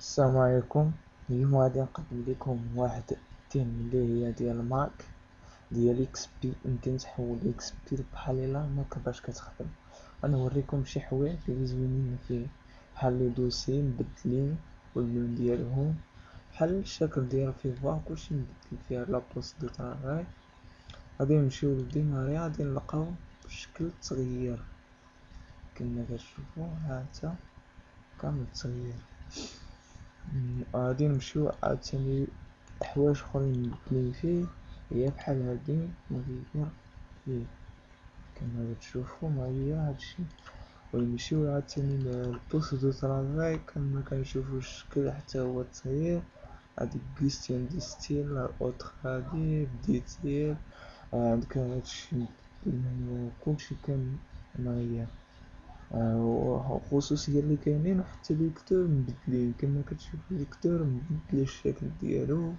السلام عليكم. اليوم غادي نقدم لكم واحد ال thème اللي هي ديال Mac ديال XP. يمكن تحول XP بحال إلا Mac باش كتخدم. غنوريكم شي حوايج اللي زوينين فيه بحال les dossiers مبدلين واللون ديالهم بحال الشكل ديال فيفا كلشي مبدل فيها. la poste de travail غادي نمشيو لل démarrer غادي نلقاو بشكل تغيير. كما كتشوفوا هانتا كامل تغيير. غادي نمشيو عاوتاني حوايج اخرين مبدلين فيه. هي بحال هادي مغير فيه كما تشوفوا مغير هادشي. ونمشيو عاوتاني لل poste de travail كما كنشوفو الشكل حتى هو تغير هادي question de style autre هادي détails عندك هادشي كلشي كان مغير الخصوصية اللي كاينين حتى les lecteurs مبدلين كما كتشوف lecteur مبدل الشكل ديالو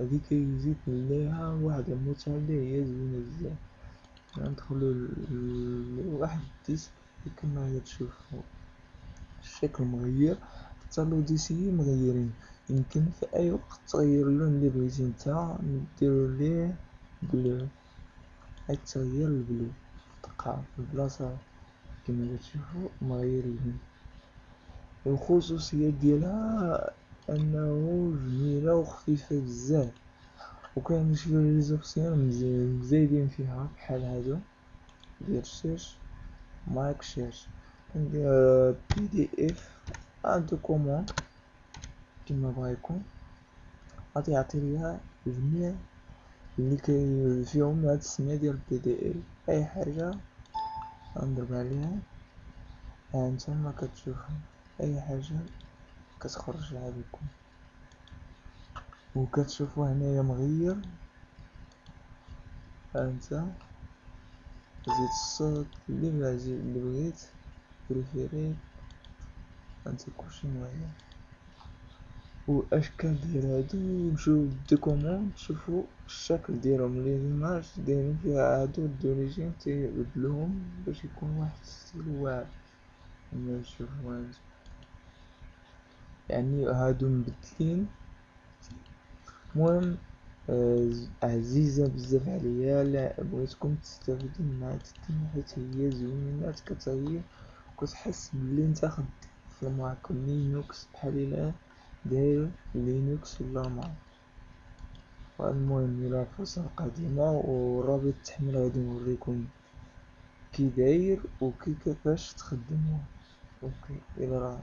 هادي كيزيد ليها واحد المتعة اللي هي زوينة بزاف. ندخلو لواحد ال disque كما كتشوفو الشكل مغير حتى les dossiers مغيرين. يمكن في أي وقت تغير اللون اللي بغيتي نتا نديرو ليه بلو. هاد تغير البلو. تقع في البلاصة. كما كتشوفوا مغيرين الخصوصيات ديالها أنه جميلة وخفيفة بزاف وكاين شي ريزوبسيون مزايدين فيها بحال هادو ديال الشاش مايك شاش كندير بي دي اف ان دوكومون كما بغا يكون غادي يعطي ليا جميع اللي كاين فيهم هاد السمية ديال PDF أي حاجة غنضرب عليها. هانتوما كتشوفو أي حاجة كتخرج عليكم وكتشوفو هنايا مغير. هانتا زيد الصوت اللي بغيتي اللي بغيت préféré هانتا كلشي مغير. واشكال ديال هادو نمشيو لل documents تشوفو الشكل ديالهم les images دايرين فيها هادو d'origine تيبدلوهم باش يكون واحد style واعر تشوفو هانتوما يعني هادو مبدلين المهم عزيزة بزاف عليا لا بغيتكم تستافدو من هاد ال thème حيت هي زوينة كتغير وكتحس بلي نتا خدام في ال Mac Linux بحال الا داير Linux ولا Mac المهم إلى الفرصة القادمة ورابط التحميل غادي نوريكم كي داير وكي كيفاش تخدموه OK إلى راه